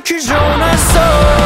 like your zone, I.